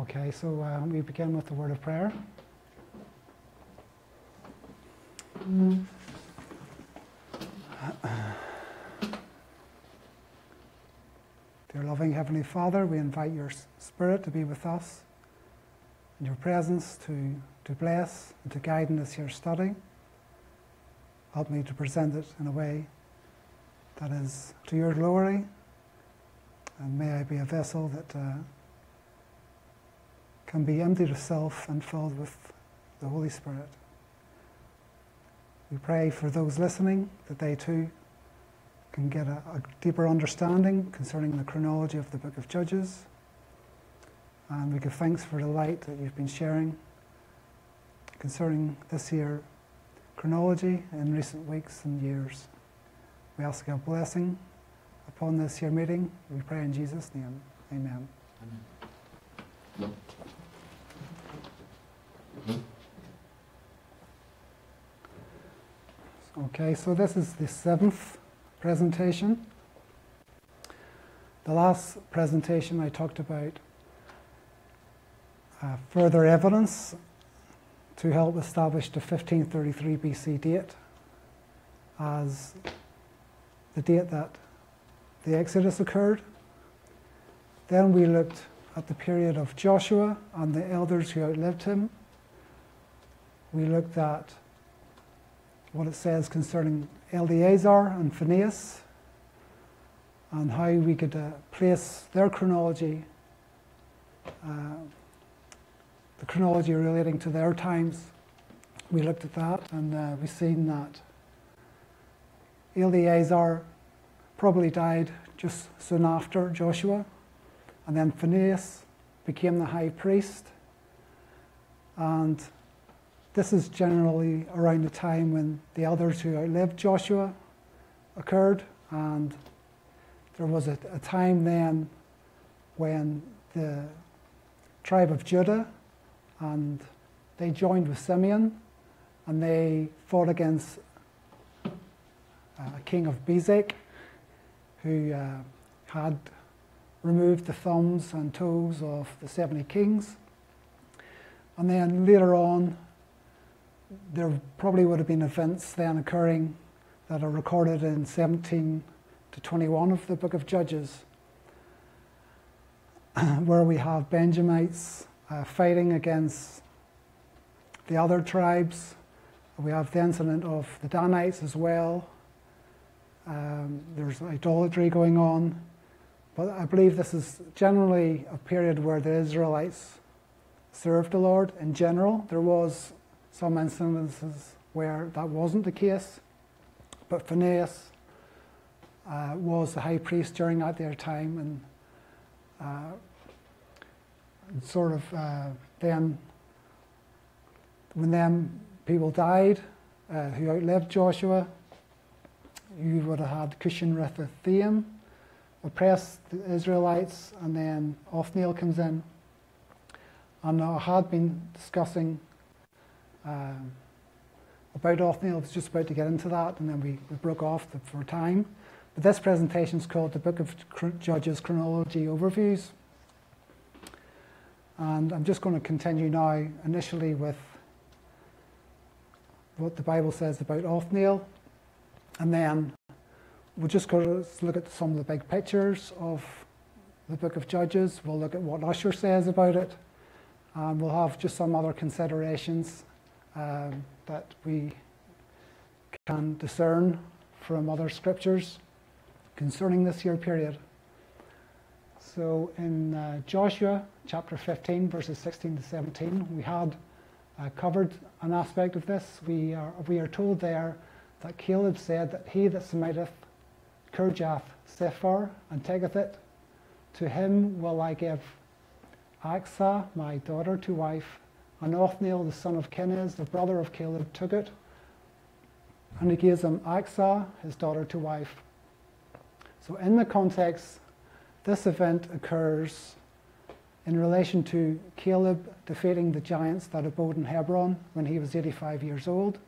Okay, so uh, we begin with the word of prayer. Dear loving Heavenly Father, we invite your Spirit to be with us and your presence to, to bless and to guide in this here study. Help me to present it in a way that is to your glory, and may I be a vessel that uh, can be emptied of self and filled with the Holy Spirit. We pray for those listening that they too can get a, a, deeper understanding concerning the chronology of the book of Judges. And we give thanks for the light that you've been sharing concerning this year chronology in recent weeks and years. We ask your blessing upon this here meeting. We pray in Jesus' name. Amen. Amen. Okay, so this is the seventh presentation. The last presentation I talked about uh, further evidence to help establish the 1533 BC date as the date that the Exodus occurred. Then we looked at the period of Joshua and the elders who outlived him. We looked at what it says concerning Eleazar and Phinehas and how we could uh, place their chronology, uh, the chronology relating to their times. We looked at that and uh, we've seen that Eleazar probably died just soon after Joshua, and then Phinehas became the high priest. And this is generally around the time when the elders who outlived Joshua occurred, and there was a, a time then when the tribe of Judah and they joined with Simeon and they fought against uh, king of Bezek who uh, had removed the thumbs and toes of the 70 kings. And then later on, there probably would have been events then occurring that are recorded in 17 to 21 of the book of Judges, where we have Benjamites uh, fighting against the other tribes. We have the incident of the Danites as well. Um, there's idolatry going on. But I believe this is generally a period where the Israelites served the Lord in general. There was some instances where that wasn't the case, but Phinehas uh, was the high priest during that their time, and, uh, sort of uh, then when them people died uh, who outlived Joshua, you would have had Cushan Rishathaim oppressed the Israelites, and then Othniel comes in. And I had been discussing um, about Othniel. I was just about to get into that, and then we, we broke off the, for time. But this presentation is called the Book of Judges Chronology Overviews. And I'm just going to continue now initially with what the Bible says about Othniel, and then we'll just go to look at some of the big pictures of the book of Judges. We'll look at what Ussher says about it. And we'll have just some other considerations um, that we can discern from other scriptures concerning this year period. So in uh, Joshua chapter 15, verses 16 to 17, we had uh, covered an aspect of this. We are, we are told there that Caleb said that he that smiteth Kirjath Sephar and taketh it, to him will I give Achsah, my daughter, to wife, and Othniel, the son of Kenaz, the brother of Caleb, took it, and he gives him Achsah, his daughter, to wife. So, in the context, this event occurs in relation to Caleb defeating the giants that abode in Hebron when he was 85 years old,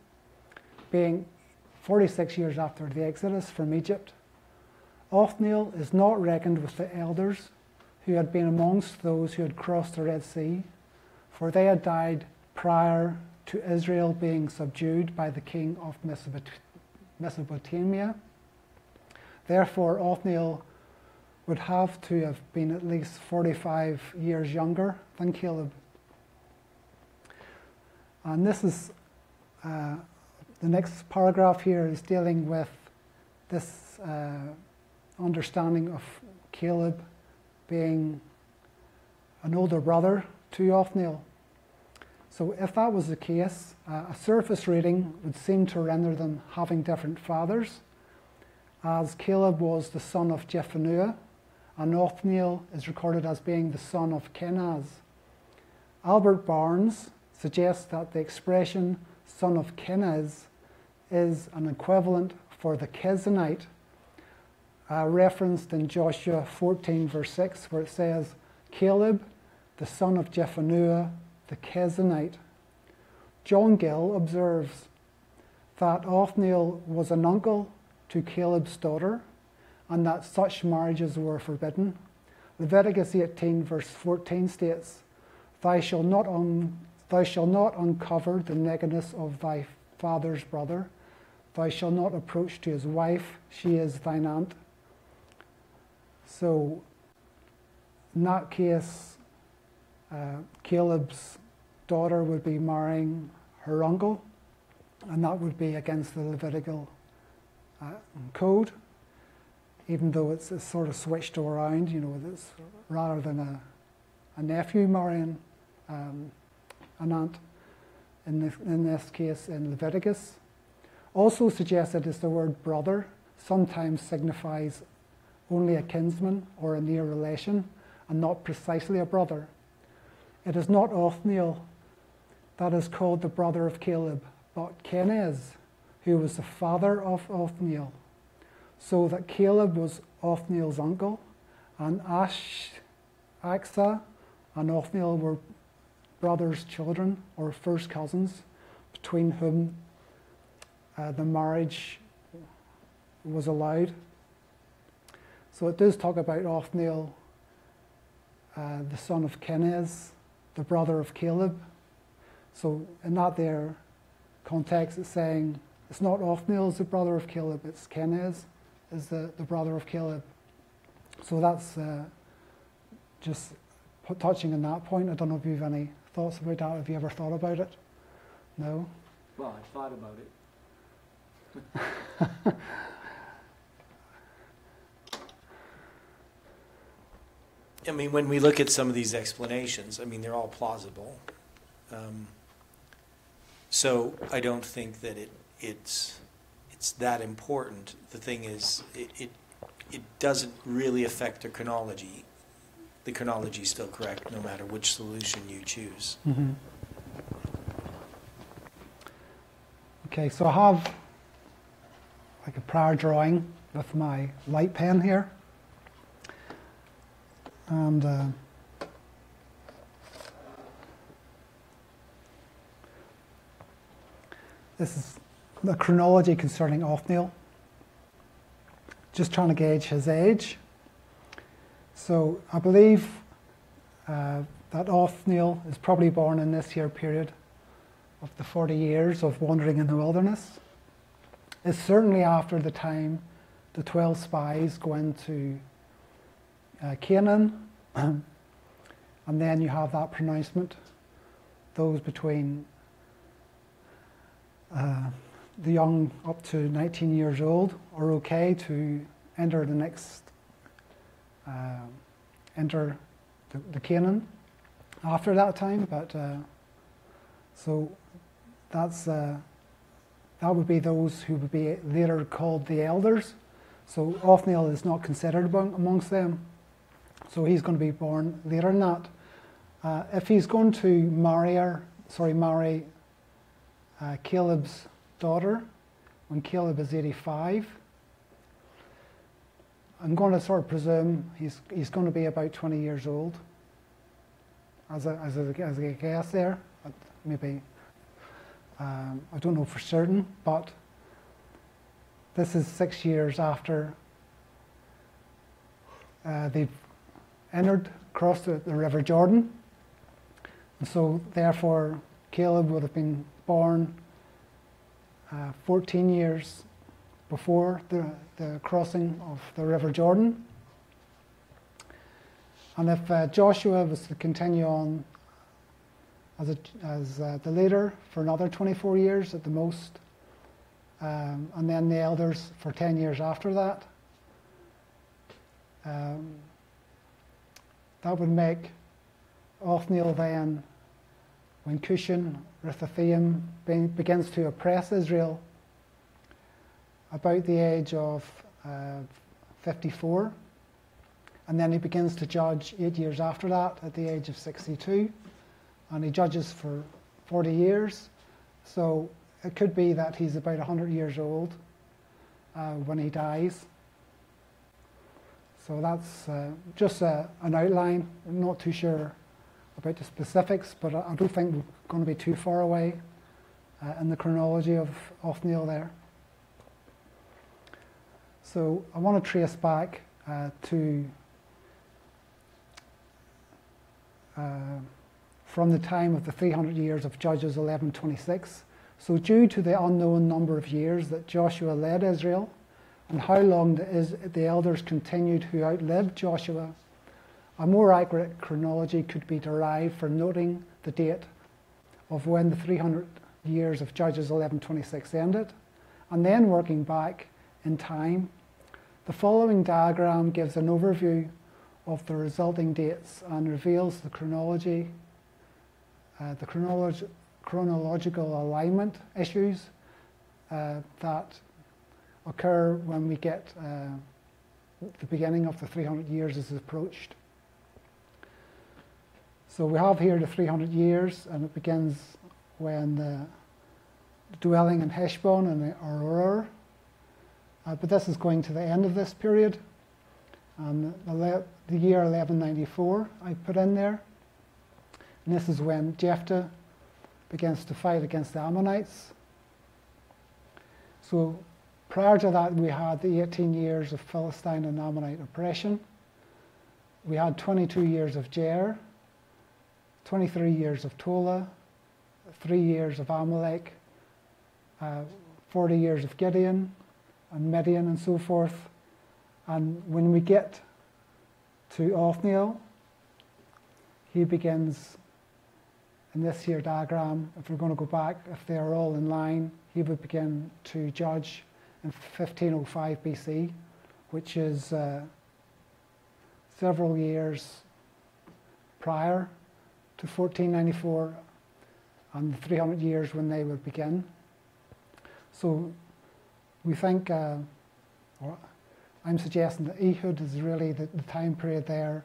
being 46 years after the exodus from Egypt. Othniel is not reckoned with the elders who had been amongst those who had crossed the Red Sea, for they had died prior to Israel being subdued by the king of Mesopotamia. Therefore, Othniel would have to have been at least 45 years younger than Caleb. And this is uh, the next paragraph here is dealing with this uh, understanding of Caleb being an older brother to Othniel. So, if that was the case, uh, a surface reading would seem to render them having different fathers, as Caleb was the son of Jephunneh, and Othniel is recorded as being the son of Kenaz. Albert Barnes suggests that the expression son of Kenaz is an equivalent for the Kenezite, uh, referenced in Joshua 14, verse 6, where it says, Caleb, the son of Jephunneh, the Kenezite. John Gill observes that Othniel was an uncle to Caleb's daughter and that such marriages were forbidden. Leviticus 18, verse 14 states, Thou shalt not, un- thou shalt not uncover the nakedness of thy father's brother. Thou shalt not approach to his wife, she is thine aunt. So, in that case, uh, Caleb's daughter would be marrying her uncle, and that would be against the Levitical uh, code even though it's, it's, sort of switched around, you know, it's rather than a, a nephew marrying um, an aunt, in this, in this case in Leviticus. Also suggested is the word brother sometimes signifies only a kinsman or a near relation and not precisely a brother. It is not Othniel that is called the brother of Caleb, but Kenaz, who was the father of Othniel so that Caleb was Othniel's uncle, and Ash, Achsah and Othniel were brothers' children or first cousins, between whom uh, the marriage was allowed. So it does talk about Othniel, uh, the son of Kenaz, the brother of Caleb. So in that there context, it's saying it's not Othniel as the brother of Caleb, it's Kenaz is the, the brother of Caleb. So that's uh, just touching on that point. I don't know if you have any thoughts about that. Have you ever thought about it? No? Well, I thought about it. I mean, when we look at some of these explanations, I mean, they're all plausible. Um, so I don't think that it, it's it's that important. The thing is, it, it, it doesn't really affect the chronology. The chronology is still correct no matter which solution you choose. Mm-hmm. Okay, so I have like a prior drawing with my light pen here. And uh, this is the chronology concerning Othniel, just trying to gauge his age. So I believe uh, that Othniel is probably born in this year period of the 40 years of wandering in the wilderness. It's certainly after the time the 12 spies go into uh, Canaan, and then you have that pronouncement, those between uh, the young up to 19 years old are okay to enter the next, uh, enter the, the, Canaan after that time. But uh, so that's uh, that would be those who would be later called the elders. So Othniel is not considered among, amongst them. So he's going to be born later than that. Uh, if he's going to marry her, sorry, marry uh, Caleb's daughter when Caleb is 85. I'm going to sort of presume he's, he's going to be about 20 years old, as a, as a, as a guess there. Maybe, um, I don't know for certain, but this is six years after uh, they've entered, crossed the, the River Jordan. And so, therefore, Caleb would have been born uh, 14 years before the, the crossing of the River Jordan. And if uh, Joshua was to continue on as, a, as uh, the leader for another 24 years at the most, um, and then the elders for 10 years after that, um, that would make Othniel then, when Cushan, Rishathaim begins to oppress Israel, about the age of uh, 54. And then he begins to judge eight years after that at the age of 62. And he judges for 40 years. So it could be that he's about 100 years old uh, when he dies. So that's uh, just an outline. I'm not too sure about the specifics, but I, I don't think we're going to be too far away uh, in the chronology of Othniel there. So I want to trace back uh, to uh, from the time of the 300 years of Judges 11:26. So due to the unknown number of years that Joshua led Israel, and how long the, elders continued who outlived Joshua, a more accurate chronology could be derived from noting the date of when the 300 years of Judges 11:26 ended, and then working back in time. The following diagram gives an overview of the resulting dates and reveals the chronology, uh, the chronolog chronological alignment issues uh, that occur when we get uh, the beginning of the 300 years is approached. So we have here the 300 years, and it begins when the dwelling in Heshbon and Aroer uh, but this is going to the end of this period. Um, the, the, year 1194 I put in there. And this is when Jephthah begins to fight against the Ammonites. So prior to that, we had the 18 years of Philistine and Ammonite oppression. We had 22 years of Jair, 23 years of Tola, three years of Amalek, uh, 40 years of Gideon, and Midian and so forth. And when we get to Othniel, he begins in this here diagram, if we're going to go back, if they are all in line, he would begin to judge in 1505 BC, which is uh, several years prior to 1494 and the 300 years when they would begin. So we think, uh, or I'm suggesting that Ehud is really the, the, time period there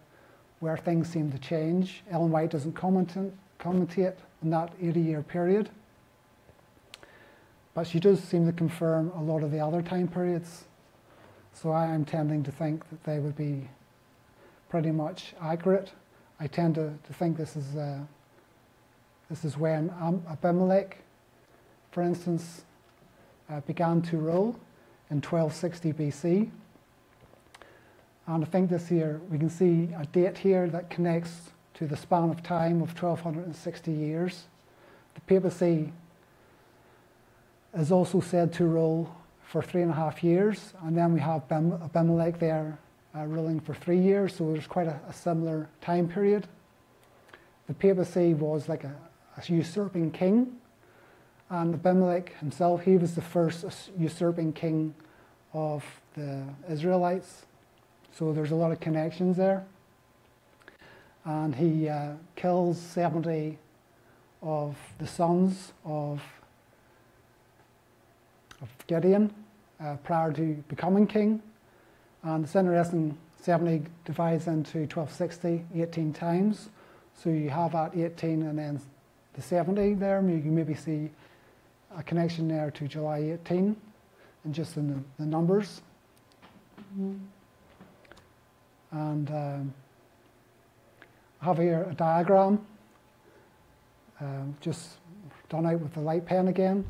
where things seem to change. Ellen White doesn't comment, commentate on that 80 year period, but she does seem to confirm a lot of the other time periods. So I am tending to think that they would be pretty much accurate. I tend to, to think this is, uh, this is when Abimelech, for instance, uh, began to rule in 1260 BC. And I think this here, we can see a date here that connects to the span of time of 1260 years. The papacy is also said to rule for three and a half years, and then we have Abimelech there uh, ruling for three years, so there's quite a, a, similar time period. The papacy was like a, a usurping king and Abimelech himself, he was the first usurping king of the Israelites. So there's a lot of connections there. And he uh, kills 70 of the sons of, of Gideon uh, prior to becoming king. And it's interesting, 70 divides into 1260 18 times. So you have at 18 and then the 70 there. You can maybe see a connection there to July 18 and just in the, the numbers. Mm-hmm. And um, I have here a diagram, um, just done out with the light pen again.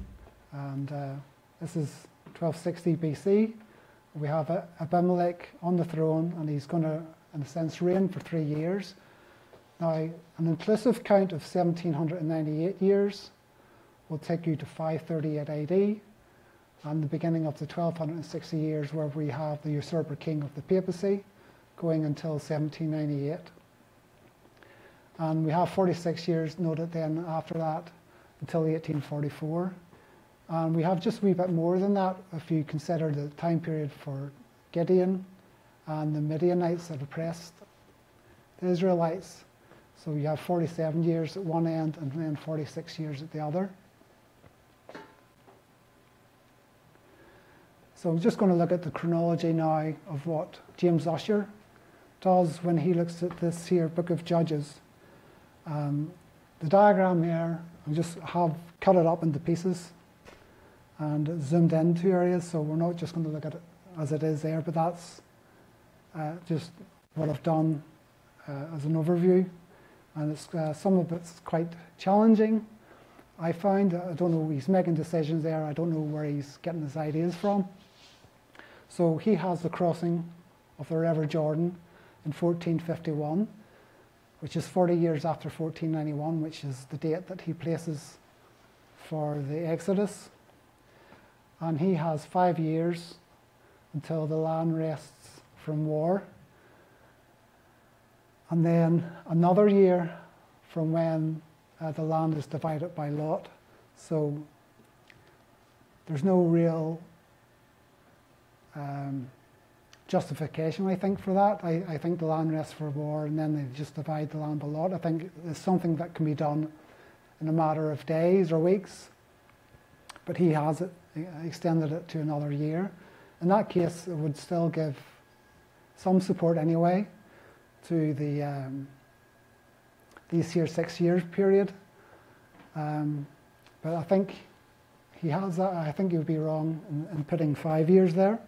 And uh, this is 1260 BC. We have Abimelech on the throne, and he's going to in a sense, reign for three years. Now, an inclusive count of 1798 years will take you to 538 AD and the beginning of the 1260 years where we have the usurper king of the papacy going until 1798. And we have 46 years noted then after that until 1844. And we have just a wee bit more than that if you consider the time period for Gideon and the Midianites that oppressed the Israelites. So you have 47 years at one end and then 46 years at the other. So I'm just going to look at the chronology now of what James Ussher does when he looks at this here book of Judges. Um, the diagram here, I just have cut it up into pieces and zoomed in two areas, so we're not just going to look at it as it is there, but that's uh, just what I've done uh, as an overview. And it's, uh, some of it's quite challenging. I find, I don't know, he's making decisions there, I don't know where he's getting his ideas from. So he has the crossing of the River Jordan in 1451 which is 40 years after 1491, which is the date that he places for the Exodus. And he has five years until the land rests from war. And then another year from when uh, the land is divided by lot. So there's no real um, justification, I think, for that. I, I think the land rests for war and then they just divide the land by lot. I think it's something that can be done in a matter of days or weeks. But he has it, extended it to another year. In that case, it would still give some support anyway to the um, these here six years period. Um, but I think he has that. I think he would be wrong in, in putting five years there.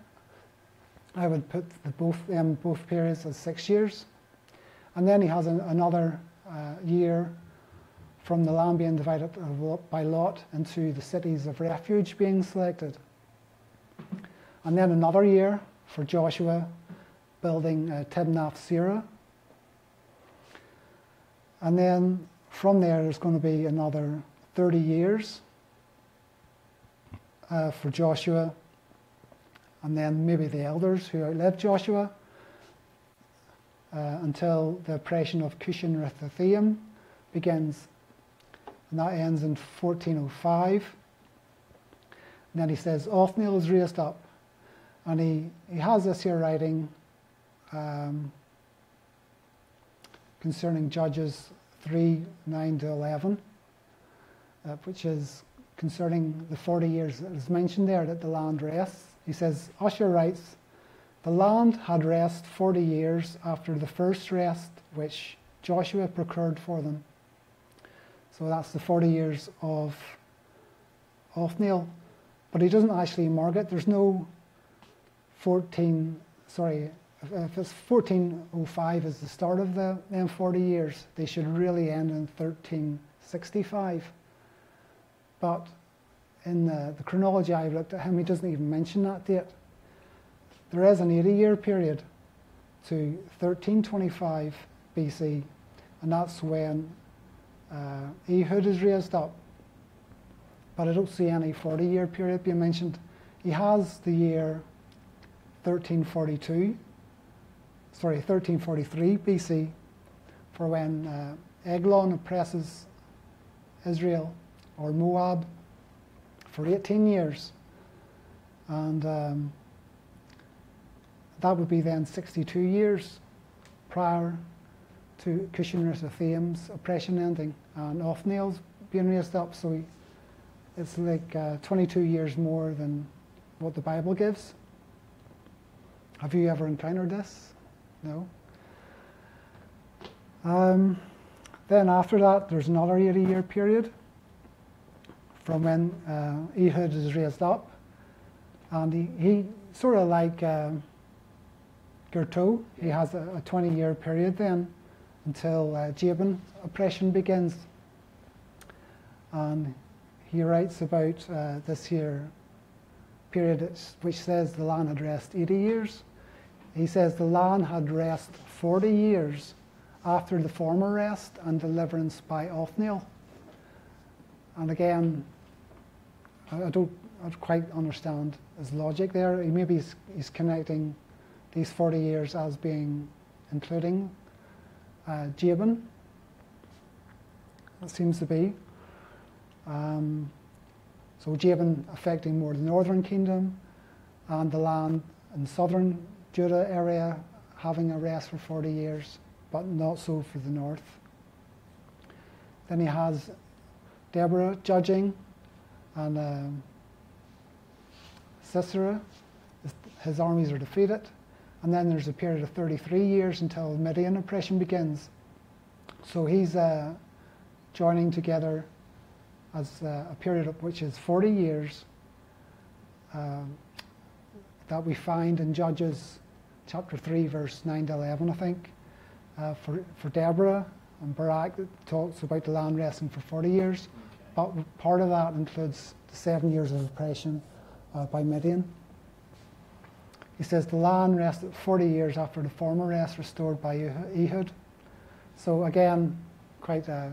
I would put the both, um, both periods as six years. And then he has an, another uh, year from the land being divided by lot into the cities of refuge being selected. And then another year for Joshua building uh, Timnath Serah. And then from there, there's going to be another 30 years uh, for Joshua and then maybe the elders who outlived Joshua uh, until the oppression of Cushan Rishathaim begins. And that ends in 1405. And then he says, Othniel is raised up. And he, he has this here writing um, concerning Judges 3 9 to 11, uh, which is concerning the 40 years that is mentioned there that the land rests. He says, Ussher writes, the land had rest 40 years after the first rest which Joshua procured for them. So that's the 40 years of Othniel. But he doesn't actually mark it. There's no 14, sorry, if it's 1405 is the start of the them 40 years, they should really end in 1365. But in the, the chronology I've looked at him, he doesn't even mention that date. There is an 80 year period to 1325 BC, and that's when uh, Ehud is raised up. But I don't see any 40 year period being mentioned. He has the year 1342, sorry, 1343 BC, for when uh, Eglon oppresses Israel or Moab for 18 years. And um, that would be then 62 years prior to Cushan Rishathaim's oppression ending and Othniel's being raised up. So it's like uh, 22 years more than what the Bible gives. Have you ever encountered this? No? Um, then after that, there's another 80 year period from when uh, Ehud is raised up. And he, he sort of like Gerto, he has a, a 20 year period then until uh, oppression begins. And he writes about uh, this here period which says the land had rest 80 years. he says the land had rest 40 years after the former rest and deliverance by Othniel. And again, I, I don't quite understand his logic there. Maybe he's, he's connecting these 40 years as being including uh, Jabin. It seems to be. Um, so Jabin affecting more the northern kingdom and the land in southern Judah area having a rest for 40 years, but not so for the north. Then he has Deborah judging and um, Sisera. His armies are defeated. And then there's a period of 33 years until Midian oppression begins. So he's uh, joining together as uh, a period of which is 40 years um, that we find in Judges chapter 3, verse 9 to 11, I think. Uh, for, for Deborah and Barak, talks about the land resting for 40 years, but part of that includes the seven years of oppression uh, by Midian. He says the land rested 40 years after the former rest restored by Ehud. So again, quite uh,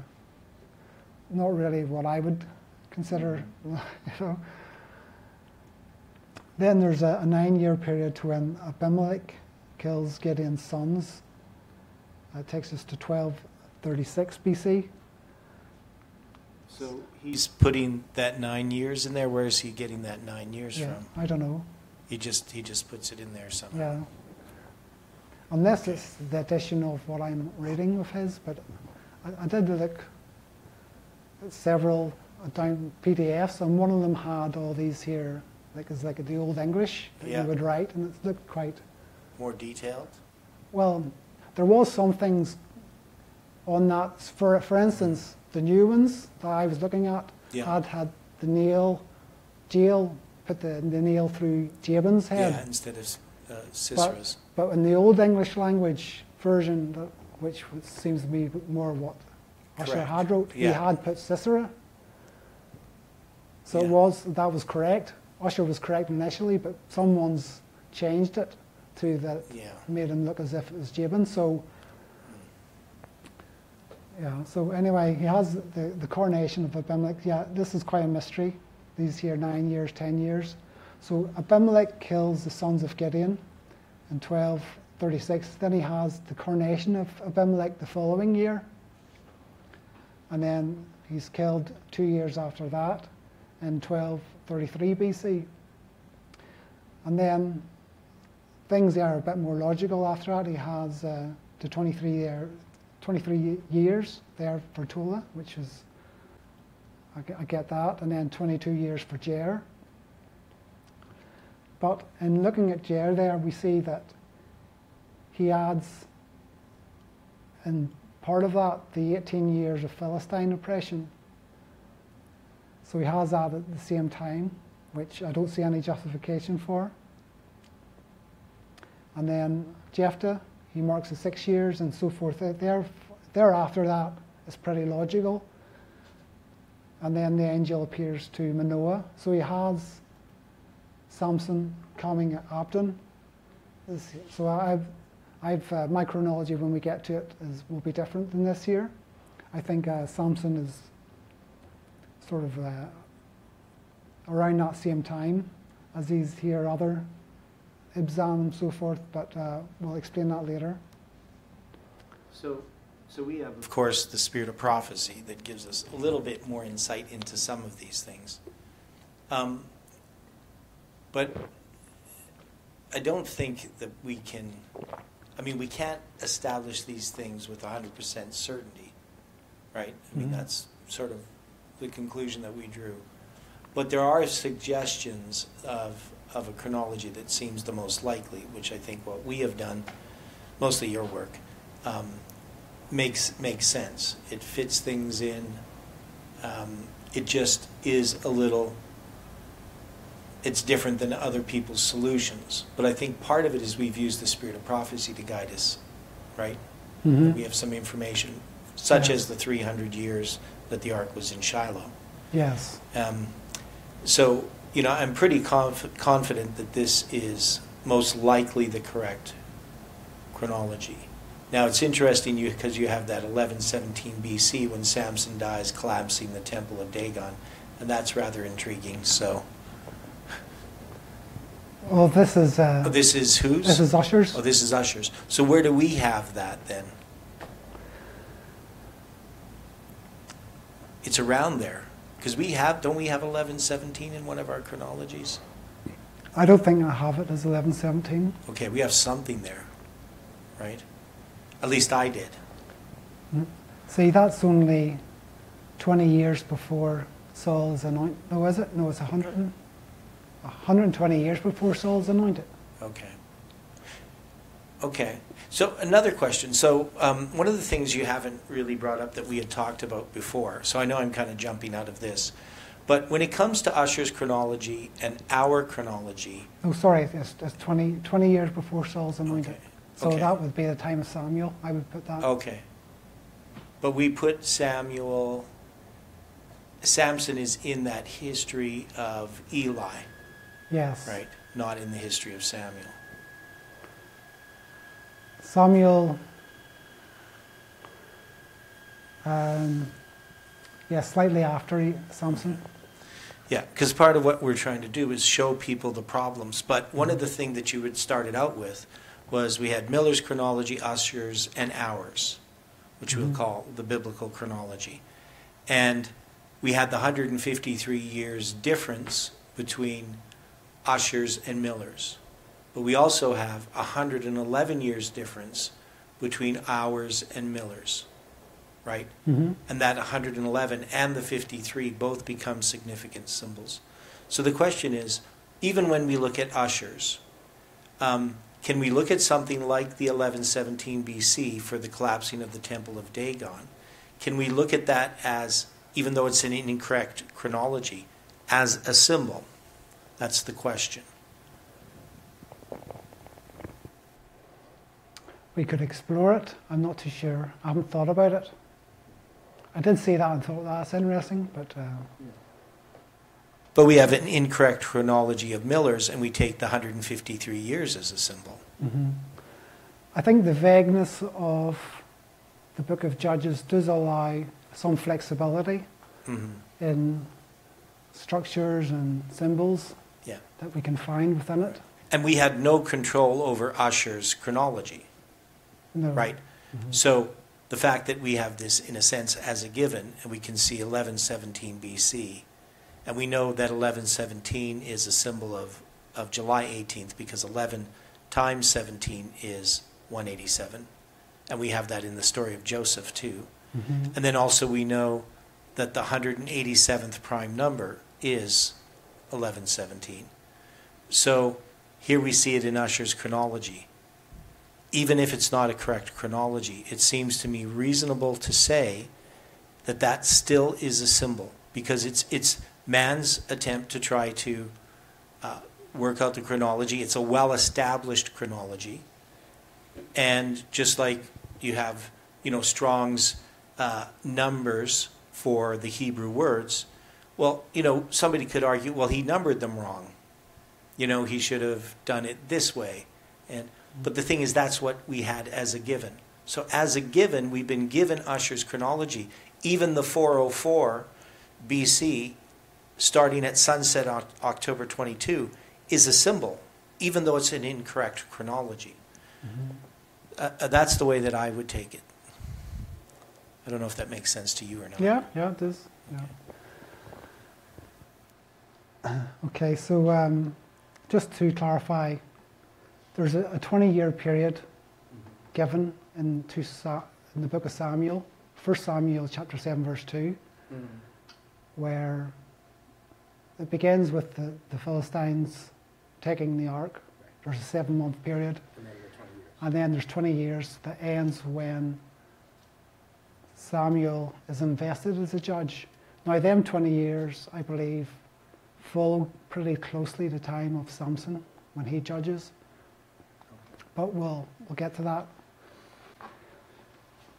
not really what I would consider, you know. Then there's a, a nine-year period to when Abimelech kills Gideon's sons. That takes us to 1236 BC. So he's putting that nine years in there. Where is he getting that nine years Yeah, from? I don't know. He just he just puts it in there somehow. Yeah. Unless it's the addition of what I'm reading of his, but I, I did look at several uh, down PDFs, and one of them had all these here, like it's like the old English that Yeah. you would write, and it looked quite More detailed. well. There was some things on that. For for instance, the new ones that I was looking at Yeah. had had the nail, jail put the, the nail through Jabin's head. Yeah, instead of uh, Sisera's. But in the Old English language version, which seems to be more what Ussher Correct. had wrote, he had put Sisera. So it was that was correct. Ussher was correct initially, but someone's changed it to that Yeah. made him look as if it was Jabin. So yeah. So anyway, he has the, the coronation of Abimelech. Yeah, this is quite a mystery. These here nine years, ten years. So Abimelech kills the sons of Gideon in 1236. Then he has the coronation of Abimelech the following year. And then he's killed two years after that in 1233 BC. And then things are a bit more logical after that. He has uh, the 23, year, 23 years there for Tola, which is, I get, I get that, and then 22 years for Jair. But in looking at Jair there, we see that he adds in part of that the 18 years of Philistine oppression. So he has that at the same time, which I don't see any justification for. And then Jephthah, he marks the six years and so forth. There, thereafter that is pretty logical. And then the angel appears to Manoah. So he has Samson coming at Abdon. So I've, I've uh, my chronology when we get to it is, will be different than this year. I think uh, Samson is sort of uh, around that same time as these here other Ibzan and so forth, but uh, we'll explain that later. So, so we have, Of course, the spirit of prophecy that gives us a little bit more insight into some of these things. Um, but I don't think that we can, I mean, we can't establish these things with 100% certainty, right? I mean, Mhm. that's sort of the conclusion that we drew. But there are suggestions of, of a chronology that seems the most likely, which I think what we have done, mostly your work, um, makes makes sense. It fits things in. Um, it just is a little. It's different than other people's solutions, but I think part of it is we've used the spirit of prophecy to guide us, right? We have some information, such Yeah. as the 300 years that the ark was in Shiloh. Yes. Um, so, you know, I'm pretty conf- confident that this is most likely the correct chronology. Now it's interesting you because you have that 1117 BC when Samson dies collapsing the temple of Dagon, and that's rather intriguing. So Well, this is uh, oh, this is whose? this is Ussher's. oh, this is Ussher's. So where do we have that then? It's around there because we have don't we have 1117 in one of our chronologies? I don't think I have it as 1117. Okay, we have something there, right? At least I did. See, that's only 20 years before Saul's anointed. No, is it? No, it's 100 and, 120 years before Saul's anointed. Okay. Okay. So another question. So um, one of the things you haven't really brought up that we had talked about before. So I know I'm kind of jumping out of this, but when it comes to Ussher's chronology and our chronology, Oh, sorry, it's, it's 20, 20 years before Saul's anointed. Okay. So Okay. That would be the time of Samuel. I would put that. okay, but we put Samuel. Samson is in that history of Eli, Yes. right? Not in the history of Samuel. Samuel. Um, yeah, slightly after Samson. Yeah, because part of what we're trying to do is show people the problems. But one of the things that you had started out with was we had Miller's chronology, Ussher's, and ours, which we'll Mhm. call the biblical chronology. And we had the 153 years difference between Ussher's and Miller's. But we also have 111 years difference between ours and Miller's, right? Mm-hmm. and that 111 and the 53 both become significant symbols. So the question is, even when we look at Ussher's, um, can we look at something like the 1117 BC for the collapsing of the Temple of Dagon? Can we look at that as, even though it's an incorrect chronology, as a symbol? That's the question. We could explore it. I'm not too sure. I haven't thought about it. I did see that and thought that's interesting, but uh, But we have an incorrect chronology of Miller's, and we take the 153 years as a symbol. mhm. I think the vagueness of the book of Judges does allow some flexibility Mhm. in structures and symbols Yeah. that we can find within it. And we had no control over Ussher's chronology. No. Right. Mhm. So the fact that we have this, in a sense, as a given, and we can see 1117 BC, and we know that 1117 is a symbol of, of July 18th because 11 times 17 is 187. And we have that in the story of Joseph, too. Mhm. And then also we know that the 187th prime number is 1117. So here we see it in Ussher's chronology. Even if it's not a correct chronology, it seems to me reasonable to say that that still is a symbol because it's, it's man's attempt to try to uh, work out the chronology. It's a well established chronology. And just like you have, you know, Strong's uh, numbers for the Hebrew words, well, you know, somebody could argue, well, he numbered them wrong. You know, he should have done it this way. And but the thing is, that's what we had as a given. So as a given, we've been given Ussher's chronology. Even the 404 BC, starting at sunset on October 22, is a symbol, even though it's an incorrect chronology. Mhm. Uh, uh, that's the way that I would take it. I don't know if that makes sense to you or not. Yeah, yeah, it does. Yeah. Okay, so um, just to clarify, there's a, a 20 year period given in, Sa- in the book of Samuel, 1 Samuel chapter 7, verse 2, where it begins with the, the Philistines taking the ark. There's a seven month period. And then there's 20 years that ends when Samuel is invested as a judge. Now, them 20 years, I believe, follow pretty closely the time of Samson when he judges. But we'll, we'll get to that.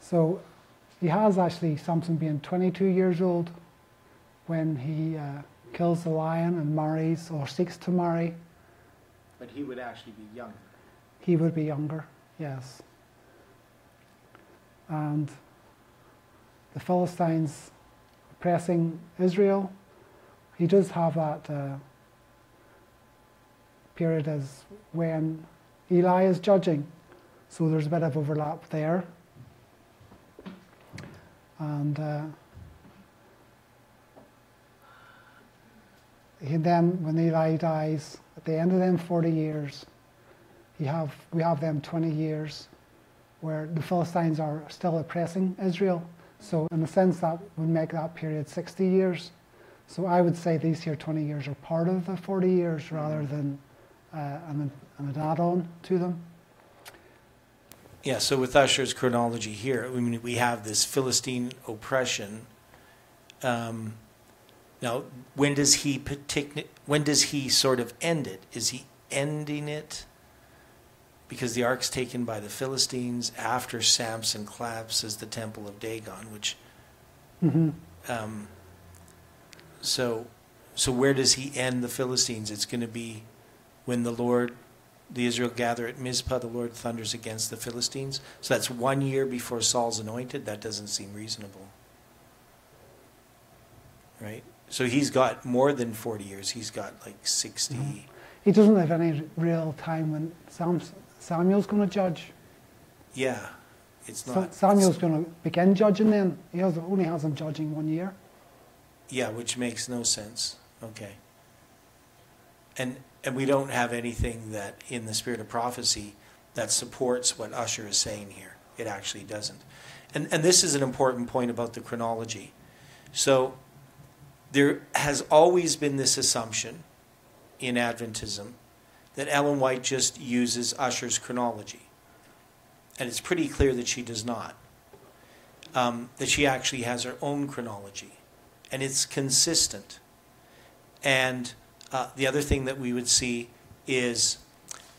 So he has actually Samson being 22 years old when he uh, kills the lion and marries or seeks to marry. But he would actually be younger. He would be younger, yes. and the Philistines oppressing Israel. He does have that uh, period as when Eli is judging, so there's a bit of overlap there. And uh, and then when Eli dies, at the end of them 40 years, you have, we have them 20 years where the Philistines are still oppressing Israel. So in a sense, that would make that period 60 years. So I would say these here 20 years are part of the 40 years rather than uh, an, an add-on to them. Yeah, so with Ussher's chronology here, I mean, we have this Philistine oppression. Um, now, when does he partic- when does he sort of end it? Is he ending it because the ark's taken by the Philistines after Samson collapses the temple of Dagon, which Mm-hmm. um, so so where does he end the Philistines? It's going to be when the Lord the Israel gather at Mizpah, the Lord thunders against the Philistines. So that's one year before Saul's anointed. That doesn't seem reasonable. Right? So he's got more than 40 years. He's got like 60. Mhm. He doesn't have any real time when Sam, Samuel's going to judge. Yeah. It's Sa- not. Samuel's going to begin judging then. He has, only has him judging one year. Yeah, which makes no sense. Okay. And and we don't have anything that in the spirit of prophecy that supports what Ussher is saying here. It actually doesn't. And and this is an important point about the chronology. So there has always been this assumption in Adventism that Ellen White just uses Ussher's chronology. And it's pretty clear that she does not. Um, that she actually has her own chronology and it's consistent. And uh, the other thing that we would see is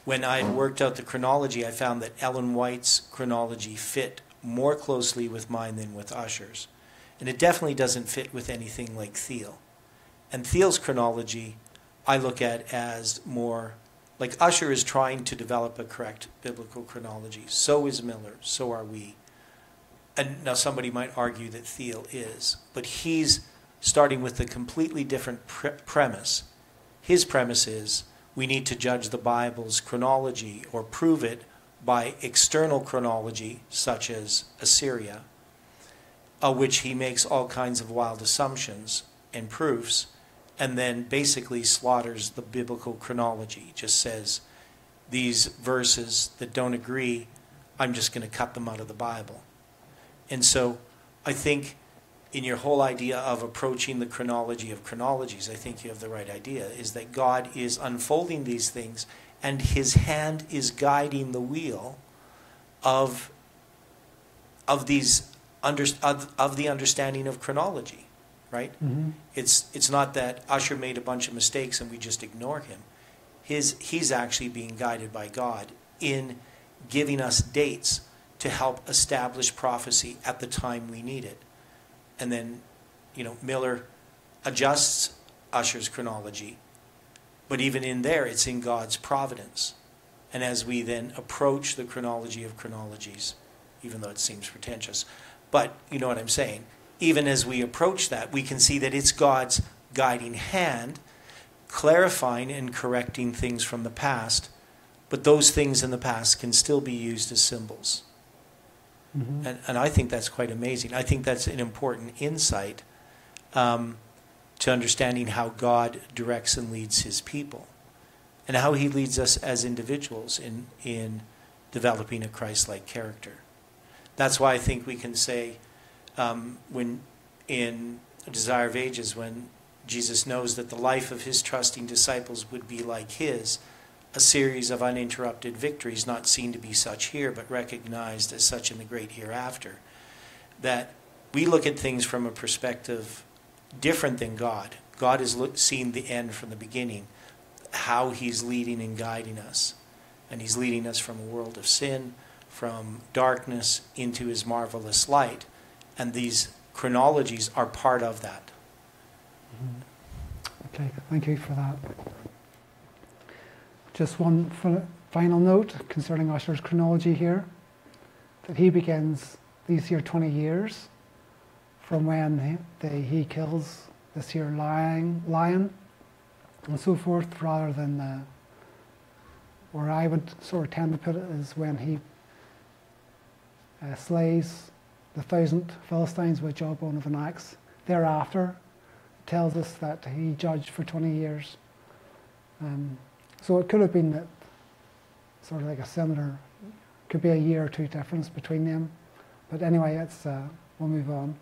when I worked out the chronology, I found that Ellen White's chronology fit more closely with mine than with Ussher's. And it definitely doesn't fit with anything like Thiele. And Thiele's chronology, I look at as more like Ussher is trying to develop a correct biblical chronology. So is Miller. So are we. And now somebody might argue that Thiele is, but he's starting with a completely different pre- premise. His premise is we need to judge the Bible's chronology or prove it by external chronology, such as Assyria, of which he makes all kinds of wild assumptions and proofs, and then basically slaughters the biblical chronology. Just says these verses that don't agree, I'm just going to cut them out of the Bible. And so I think in your whole idea of approaching the chronology of chronologies, I think you have the right idea, is that God is unfolding these things and his hand is guiding the wheel of, of these under, of, of the understanding of chronology, right? Mm-hmm. It's, it's not that Ussher made a bunch of mistakes and we just ignore him. His, he's actually being guided by God in giving us dates to help establish prophecy at the time we need it. And then, you know, Miller adjusts Ussher's chronology, but even in there, it's in God's providence. And as we then approach the chronology of chronologies, even though it seems pretentious, but you know what I'm saying, even as we approach that, we can see that it's God's guiding hand, clarifying and correcting things from the past, but those things in the past can still be used as symbols. Mm-hmm. And, and I think that's quite amazing. I think that's an important insight um, to understanding how God directs and leads his people and how he leads us as individuals in, in developing a Christ like character. That's why I think we can say um, when in Desire of Ages, when Jesus knows that the life of his trusting disciples would be like his, a series of uninterrupted victories, not seen to be such here, but recognized as such in the great hereafter. That we look at things from a perspective different than God. God has look, seen the end from the beginning, how He's leading and guiding us. And He's leading us from a world of sin, from darkness into His marvelous light. And these chronologies are part of that. Okay, thank you for that. Just one final note concerning Ussher's chronology here that he begins these here 20 years from when he, they, he kills this here lion, lion and so forth, rather than uh, where I would sort of tend to put it is when he uh, slays the thousand Philistines with jawbone of an axe. Thereafter, tells us that he judged for 20 years. Um, so it could have been that sort of like a similar, could be a year or two difference between them. But anyway, it's, uh, we'll move on.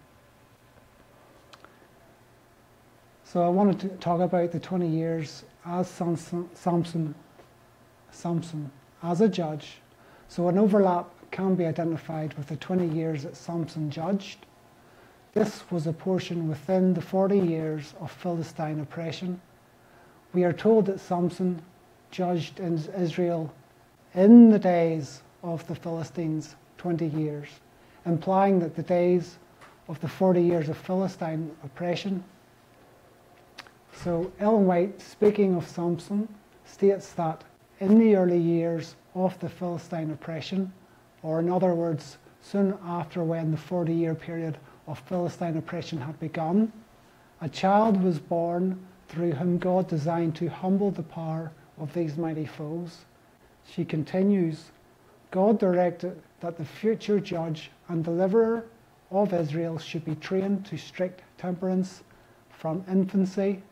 So I wanted to talk about the 20 years as Samson, Samson, Samson as a judge. So an overlap can be identified with the 20 years that Samson judged. This was a portion within the 40 years of Philistine oppression. We are told that Samson judged in Israel in the days of the Philistines 20 years, implying that the days of the 40 years of Philistine oppression. So Ellen White, speaking of Samson, states that in the early years of the Philistine oppression, or in other words, soon after when the 40 year period of Philistine oppression had begun, a child was born through whom God designed to humble the power of these mighty foes. She continues, God directed that the future judge and deliverer of Israel should be trained to strict temperance from infancy,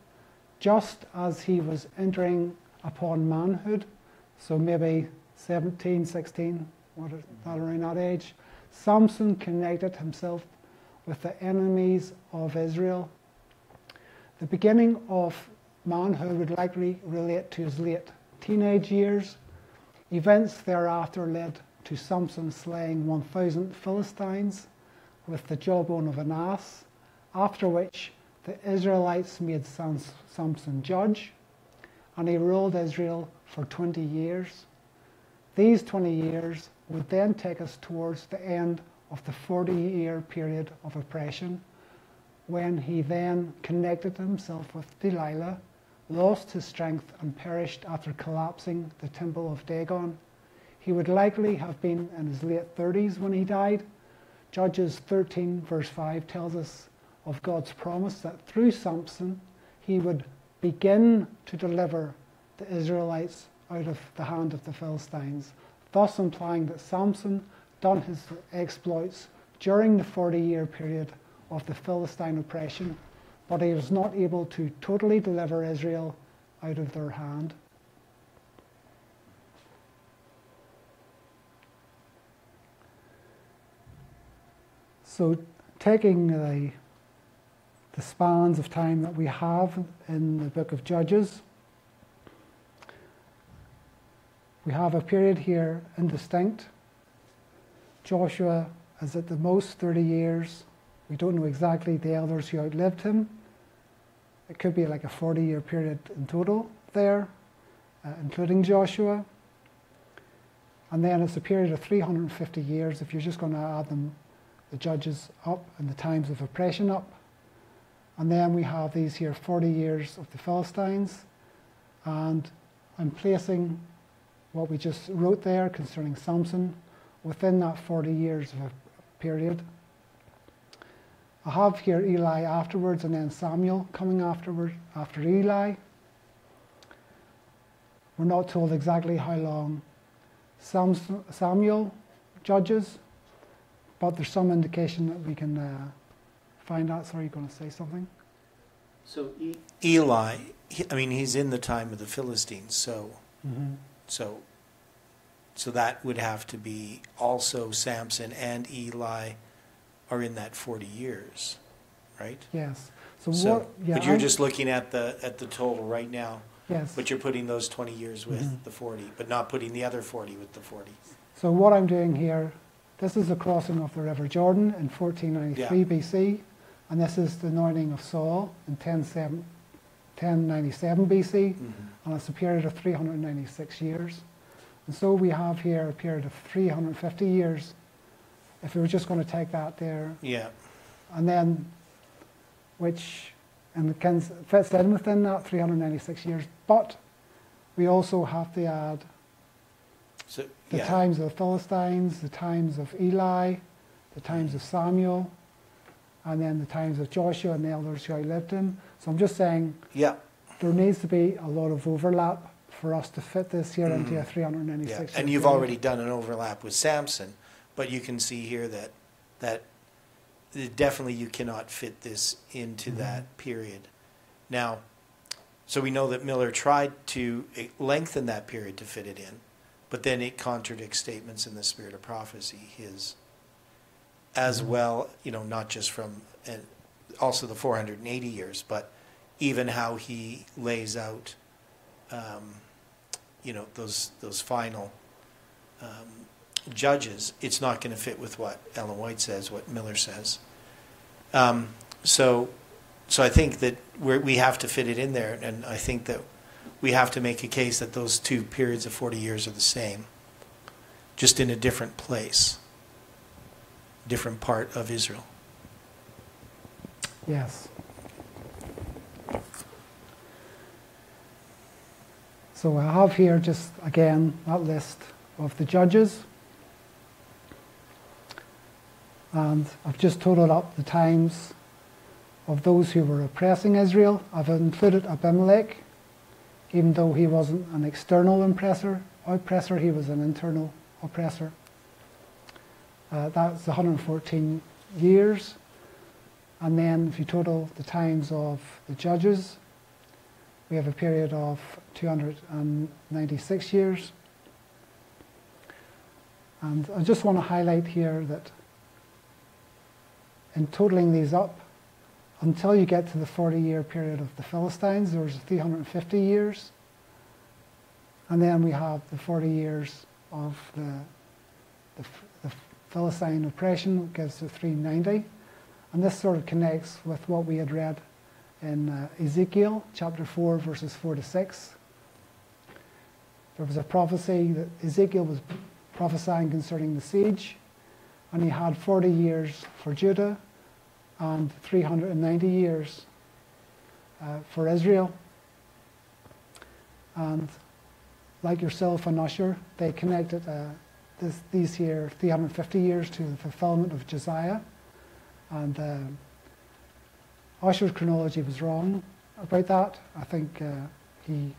just as he was entering upon manhood, so maybe 17, 16, what is around that age. Samson connected himself with the enemies of Israel. The beginning of manhood would likely relate to his late teenage years. Events thereafter led to Samson slaying 1,000 Philistines with the jawbone of an ass, after which the Israelites made Samson judge, and he ruled Israel for 20 years. These 20 years would then take us towards the end of the 40 year period of oppression, when he then connected himself with Delilah, lost his strength, and perished after collapsing the temple of Dagon. He would likely have been in his late 30s when he died. Judges 13, verse 5, tells us of God's promise that through Samson he would begin to deliver the Israelites out of the hand of the Philistines, thus implying that Samson done his exploits during the 40 year period of the Philistine oppression, but he was not able to totally deliver Israel out of their hand. So, taking the, the spans of time that we have in the book of Judges, we have a period here indistinct. Joshua is at the most 30 years. We don't know exactly the elders who outlived him. It could be like a 40 year period in total there, uh, including Joshua. And then it's a period of 350 years if you're just going to add them, the judges up and the times of oppression up. And then we have these here 40 years of the Philistines. And I'm placing what we just wrote there concerning Samson within that 40 years of a period. I have here Eli afterwards and then Samuel coming afterward after Eli. We're not told exactly how long Samuel judges, but there's some indication that we can uh, find out. Sorry, you're going to say something? So e- Eli, he, I mean, he's in the time of the Philistines, so Mm-hmm. So so that would have to be also Samson and Eli are in that 40 years, right? Yes. So, So, what? Yeah, but you're I'm- just looking at the at the total right now, yes. but you're putting those 20 years with Mhm. the 40, but not putting the other 40 with the 40. So what I'm doing here, this is the crossing of the River Jordan in 1493 Yeah. BC, and this is the anointing of Saul in 1097, 1097 BC, Mhm. and it's a period of 396 years. And so we have here a period of 350 years, if we were just going to take that there, Yeah, and then, which, and can, fits in within that 396 years, but we also have to add so the yeah, times of the Philistines, the times of Eli, the times of Samuel, and then the times of Joshua and the elders who outlived him. So I'm just saying Yeah, there needs to be a lot of overlap for us to fit this here into a Mhm. 396. yeah. And you've already done an overlap with Samson, but you can see here that, that definitely you cannot fit this into Mhm. that period. Now, so we know that Miller tried to lengthen that period to fit it in, but then it contradicts statements in the spirit of prophecy, his, as Mhm. well, you know, not just from, and also the 480 years, but even how he lays out, um, you know, those, those final um, judges, it's not going to fit with what Ellen White says, what Miller says. Um, so, so I think that we're, we have to fit it in there, and I think that we have to make a case that those two periods of 40 years are the same, just in a different place, different part of Israel. Yes. So I have here just again that list of the judges. And I've just totaled up the times of those who were oppressing Israel. I've included Abimelech, even though he wasn't an external oppressor, oppressor he was an internal oppressor. Uh, that's 114 years. And then if you total the times of the judges, we have a period of 296 years. And I just want to highlight here that in totaling these up, until you get to the 40 year period of the Philistines, there's 350 years. And then we have the 40 years of the, the Philistine oppression, gives the 390. And this sort of connects with what we had read in uh, Ezekiel chapter 4, verses 4 to 6. There was a prophecy that Ezekiel was prophesying concerning the siege, and he had 40 years for Judah and 390 years uh, for Israel. And like yourself and Ussher, they connected uh, this, these here 350 years to the fulfillment of Josiah. And uh, Ussher's chronology was wrong about that. I think uh, he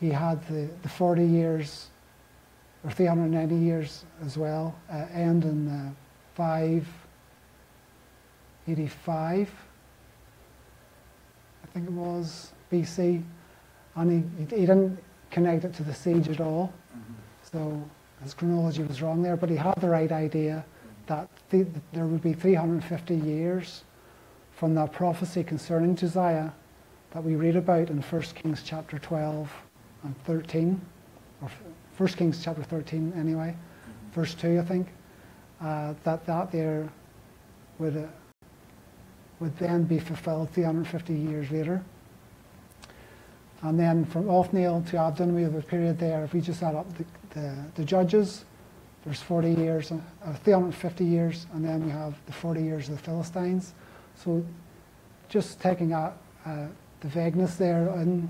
he had the, the 40 years or 390 years as well, uh, end in uh, 585, I think it was, BC. And he, he didn't connect it to the siege at all. So his chronology was wrong there, but he had the right idea that th- there would be 350 years from that prophecy concerning Josiah that we read about in 1 Kings chapter 12 and 13, or 1 Kings chapter 13 anyway, verse 2 I think, uh, that that there would, uh, would then be fulfilled 350 years later. And then from Othniel to Abdon, we have a period there, if we just add up the, the, the judges, there's 40 years, uh, 350 years, and then we have the 40 years of the Philistines. So just taking out uh, the vagueness there in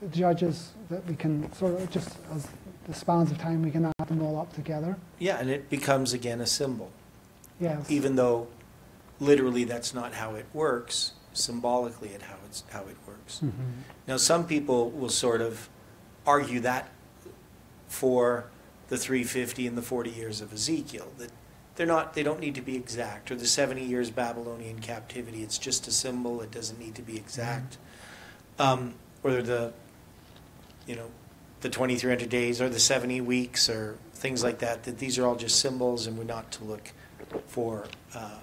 the judges, that we can sort of just as the spans of time, we can add them all up together. Yeah, and it becomes again a symbol. Yes. even though literally that's not how it works, symbolically it how it's how it works. Mhm. Now some people will sort of argue that for the 350 and the 40 years of Ezekiel that they're not they don't need to be exact or the 70 years Babylonian captivity it's just a symbol it doesn't need to be exact um, or the you know the 2300 days or the 70 weeks or things like that that these are all just symbols and we're not to look for uh,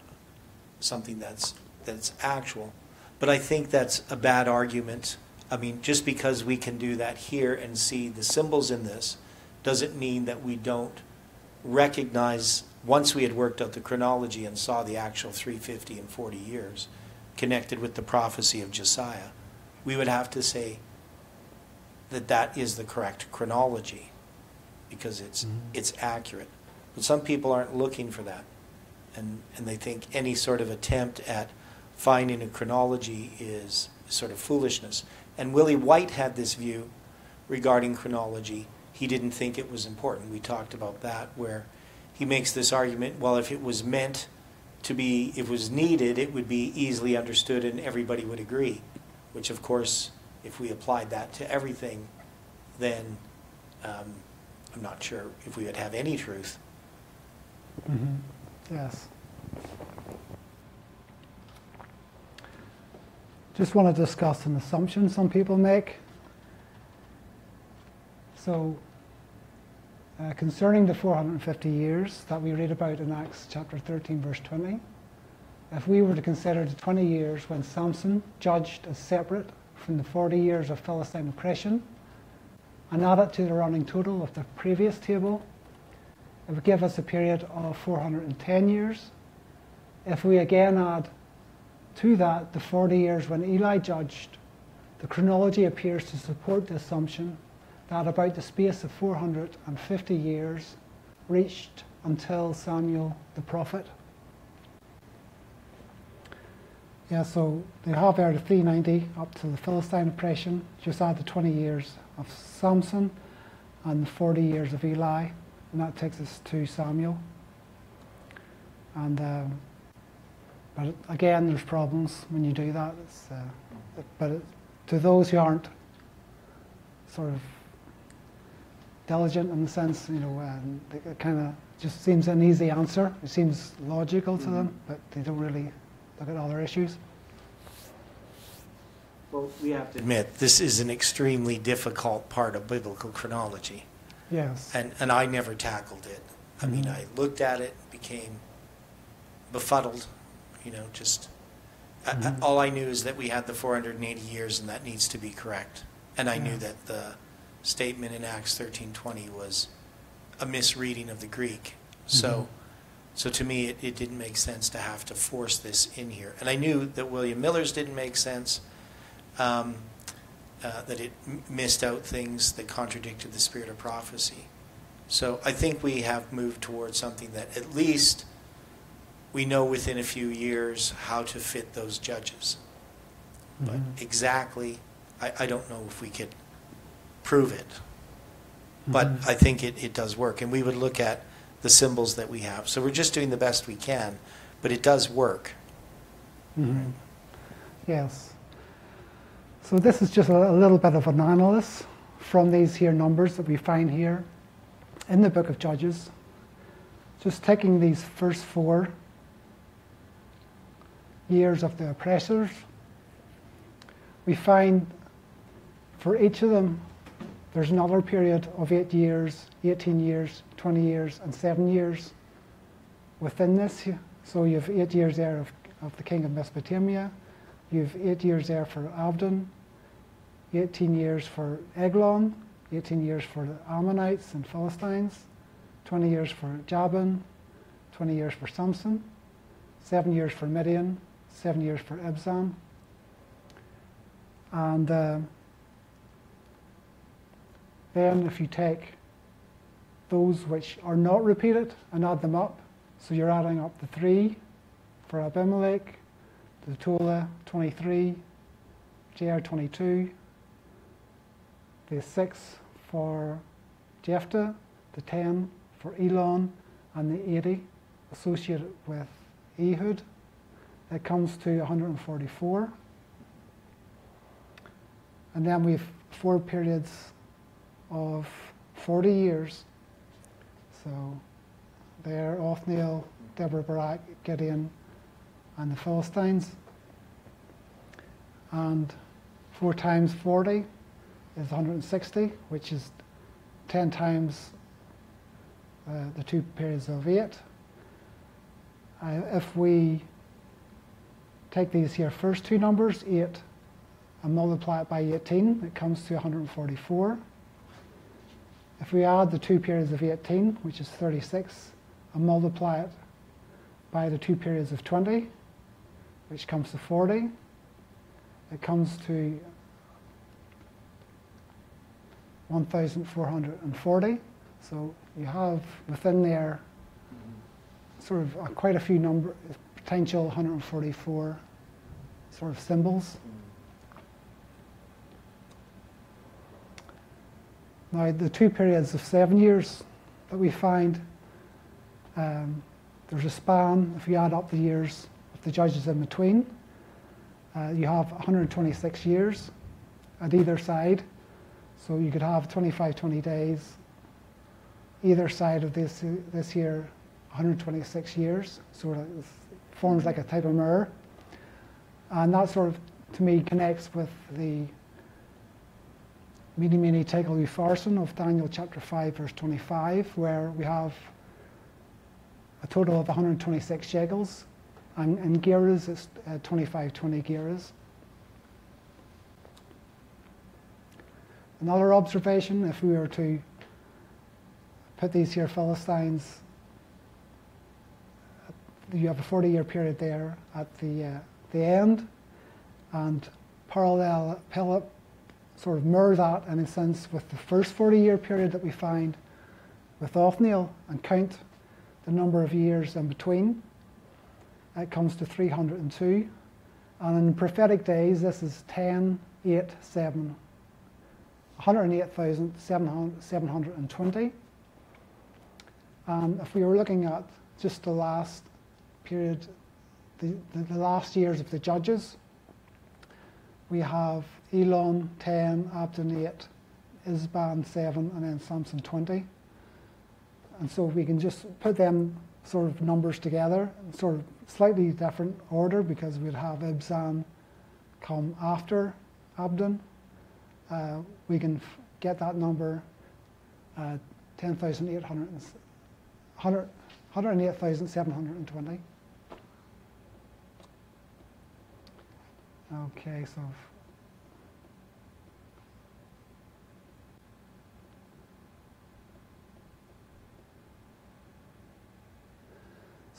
something that's that's actual. But I think that's a bad argument. I mean, just because we can do that here and see the symbols in this doesn't mean that we don't recognize once we had worked out the chronology and saw the actual 350 and 40 years connected with the prophecy of Josiah, we would have to say that that is the correct chronology because it's Mhm. it's accurate. But some people aren't looking for that and, and they think any sort of attempt at finding a chronology is sort of foolishness. And Willie White had this view regarding chronology. He didn't think it was important. We talked about that, where he makes this argument, well, if it was meant to be, if it was needed, it would be easily understood and everybody would agree. Which, of course, if we applied that to everything, then um, I'm not sure if we would have any truth. Mhm. Yes. Just want to discuss an assumption some people make. So, uh, concerning the 450 years that we read about in Acts chapter 13, verse 20, if we were to consider the 20 years when Samson judged as separate from the 40 years of Philistine oppression and add it to the running total of the previous table, it would give us a period of 410 years. If we again add to that the 40 years when Eli judged, the chronology appears to support the assumption that about the space of 450 years reached until Samuel the prophet. Yeah, so they have there the 390 up to the Philistine oppression, just add the 20 years of Samson and the 40 years of Eli, and that takes us to Samuel. And um, but again, there's problems when you do that. Uh, but it, to those who aren't sort of diligent in the sense, you know, um, it kind of just seems an easy answer. It seems logical to them, but they don't really look at other issues. Well, we have to, Admit, this is an extremely difficult part of biblical chronology. Yes. And, and I never tackled it. I mean, Mhm. I looked at it, became befuddled, you know, just. I- I- Mhm. all I knew is that we had the 480 years and that needs to be correct. And I knew that the statement in Acts 13:20 was a misreading of the Greek. So, Mhm. so to me, it, it didn't make sense to have to force this in here. And I knew that William Miller's didn't make sense, um, uh, that it m- missed out things that contradicted the spirit of prophecy. So I think we have moved towards something that at least we know within a few years how to fit those judges. But Mhm. exactly, I, I don't know if we could prove it. But Mhm. I think it, it does work. And we would look at the symbols that we have. So we're just doing the best we can, but it does work. Mhm. Yes. So this is just a, a little bit of an analysis from these here numbers that we find here in the book of Judges. Just taking these first four years of the oppressors, we find for each of them there's another period of eight years, 18 years, 20 years, and seven years within this. So you have eight years there of, of the king of Mesopotamia, you have eight years there for Abdon, 18 years for Eglon, 18 years for the Ammonites and Philistines, 20 years for Jabin, 20 years for Samson, seven years for Midian, seven years for Ibzan. And uh, then if you take those which are not repeated and add them up, so you're adding up the three for Abimelech, the Tola 23, Jair 22, the six for Jephthah, the 10 for Elon, and the 80 associated with Ehud. That comes to 144. And then we've four periods of 40 years. So there, Othniel, Deborah Barak, Gideon, and the Philistines. And 4 times 40 is 160, which is 10 times uh, the two periods of 8. Uh, if we take these here first two numbers, 8, and multiply it by 18, it comes to 144. If we add the two periods of 18, which is 36, and multiply it by the two periods of 20, which comes to 40, it comes to 1,440. So you have within there sort of quite a few number, potential 144 sort of symbols. Now, the two periods of seven years that we find, um, there's a span, if you add up the years of the judges in between, uh, you have 126 years at either side. So you could have 25, 20 days either side of this, this year, 126 years. Sort of forms like a type of mirror. And that sort of, to me, connects with the Mene Tekel Upharsin of Daniel chapter 5, verse 25, where we have a total of 126 shekels, and in gerahs it's uh, 25, 20 gerahs. Another observation, if we were to put these here Philistines, you have a 40 year period there at the, uh, the end, and parallel, sort of mirror that in a sense with the first 40 year period that we find with Othniel and count the number of years in between. It comes to 302. And in prophetic days, this is 10, 8, 7. 108,720. And if we were looking at just the last period, the, the, the last years of the judges, we have Elon 10, Abdon 8, Ibzan 7, and then Samson 20. And so we can just put them sort of numbers together, sort of slightly different order because we'd have Ibzan come after Abdon. Uh, we can get that number uh, 10,800, 108,720. Okay, so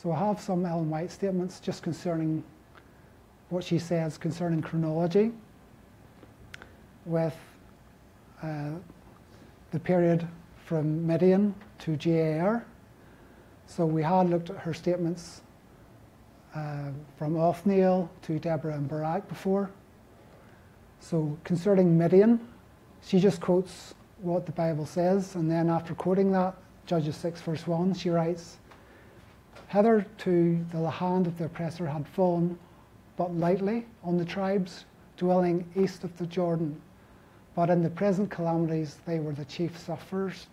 So I have some Ellen White statements just concerning what she says concerning chronology with uh, the period from Midian to Jair. So we had looked at her statements uh, from Othniel to Deborah and Barak before. So concerning Midian, she just quotes what the Bible says, and then after quoting that, Judges 6, verse 1, she writes, Hitherto the hand of the oppressor had fallen but lightly on the tribes dwelling east of the Jordan, but in the present calamities they were the chief sufferers.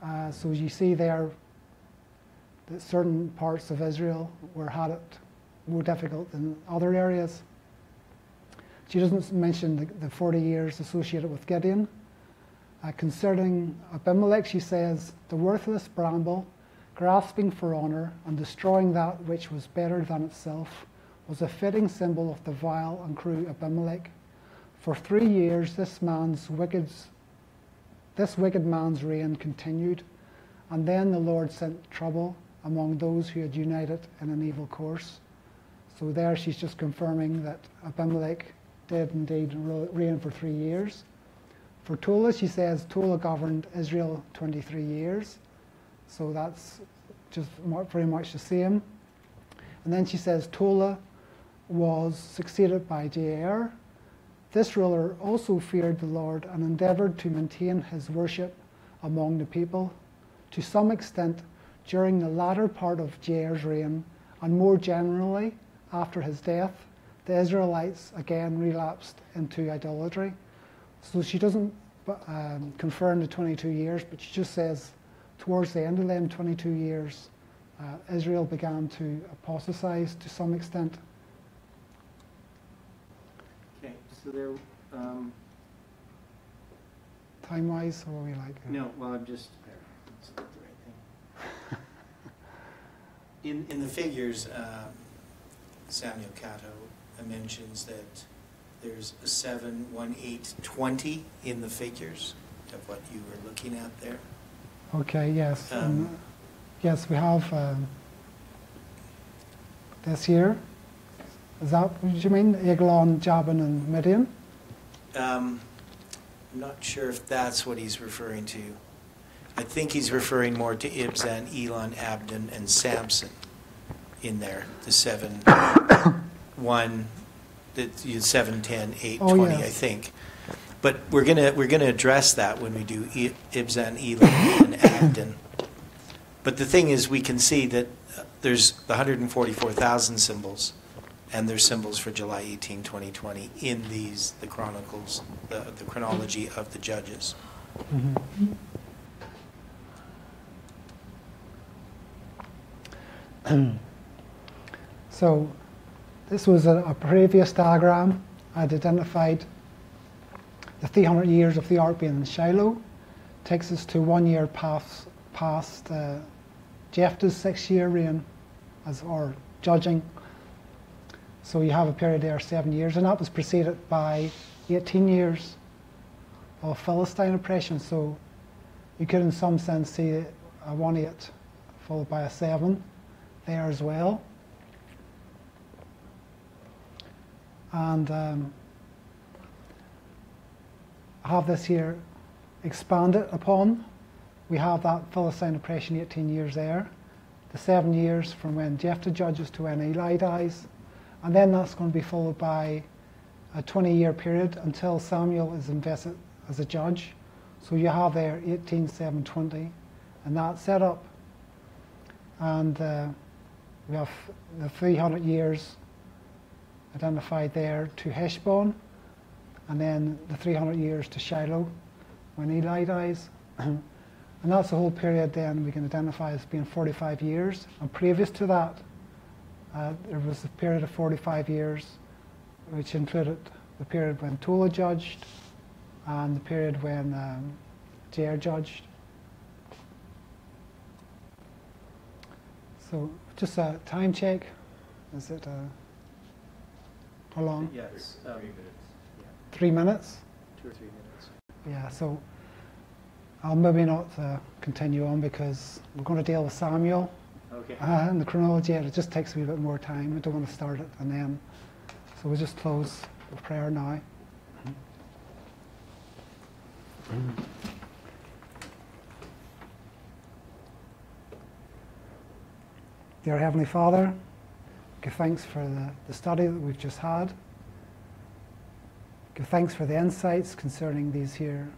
Uh, so you see there that certain parts of Israel were had it more difficult than other areas. She doesn't mention the, the 40 years associated with Gideon. Uh, concerning Abimelech, she says, the worthless bramble grasping for honour and destroying that which was better than itself, was a fitting symbol of the vile and cruel Abimelech. For three years, this man's wicked, this wicked man's reign continued, and then the Lord sent trouble among those who had united in an evil course. So there, she's just confirming that Abimelech did indeed reign for three years. For Tola, she says Tola governed Israel 23 years. So that's just very much the same. And then she says Tola was succeeded by Jair. This ruler also feared the Lord and endeavored to maintain his worship among the people. To some extent, during the latter part of Jair's reign, and more generally after his death, the Israelites again relapsed into idolatry. So she doesn't um, confirm the 22 years, but she just says towards the end of them 22 years, uh, Israel began to apostatize to some extent. Okay, so there, um, Time wise, or are we like? uh, no, well, I'm just, let's get the right thing. In, in the figures, um, Samuel Cato mentions that there's a seven, one, eight, twenty in the figures of what you were looking at there. Okay, yes. Um, um, yes, we have um, this year. Is that what you mean? Eglon, Jabin, and Midian? Um, I'm not sure if that's what he's referring to. I think he's referring more to Ibzan, Elon, Abdon, and Samson in there, the seven, one, the the seven, ten, eight, Oh, twenty, I think. But we're gonna, we're gonna address that when we do I- Ibzan, Elon, and Abdon. But the thing is, we can see that uh, there's the 144,000 symbols, and there's symbols for July 18, 2020 in these, the chronicles, the, the chronology of the judges. Mhm. so this was a, a previous diagram. I'd identified the 300 years of the ark being in Shiloh. Takes us to one year past, past uh, Jephthah's six-year reign as or judging. So you have a period there, seven years, and that was preceded by 18 years of Philistine oppression. So you could, in some sense, see a 1 8 followed by a 7 there as well. And um, have this here expanded upon. We have that Philistine oppression 18 years there, the seven years from when Jephthah judges to when Eli dies, and then that's going to be followed by a 20 year period until Samuel is invested as a judge. So you have there 18, 7, 20, and that set up. And uh, we have the 300 years identified there to Heshbon, and then the 300 years to Shiloh when Eli dies. and that's the whole period then we can identify as being 45 years. And previous to that, uh, there was a period of 45 years which included the period when Tola judged and the period when um, Jair judged. So just a time check. Is it uh, how long? Yes, um, Three minutes. two or three minutes. Yeah. So I'll maybe not uh, continue on because we're going to deal with Samuel Okay. uh, and the chronology. and It just takes me a wee bit more time. I don't want to start it and then. So we'll just close with prayer now. Dear Heavenly Father, give thanks for the, the study that we've just had. Give thanks for the insights concerning these here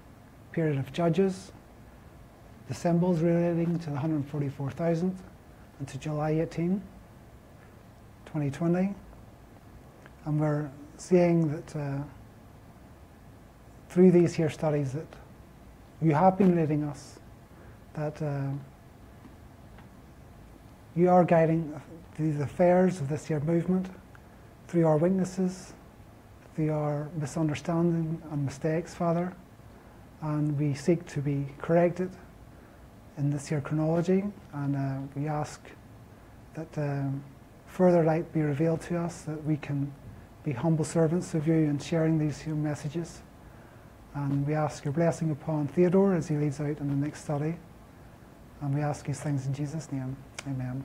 period of judges, the symbols relating to the 144,000 and to July 18, 2020. And we're seeing that uh, through these here studies that you have been leading us, that uh, you are guiding the affairs of this year movement through our weaknesses, through are misunderstanding and mistakes, Father, and we seek to be corrected in this year chronology, and uh, we ask that um, further light be revealed to us, that we can be humble servants of you in sharing these messages. And we ask your blessing upon Theodore as he leads out in the next study. And we ask these things in Jesus' name. Amen.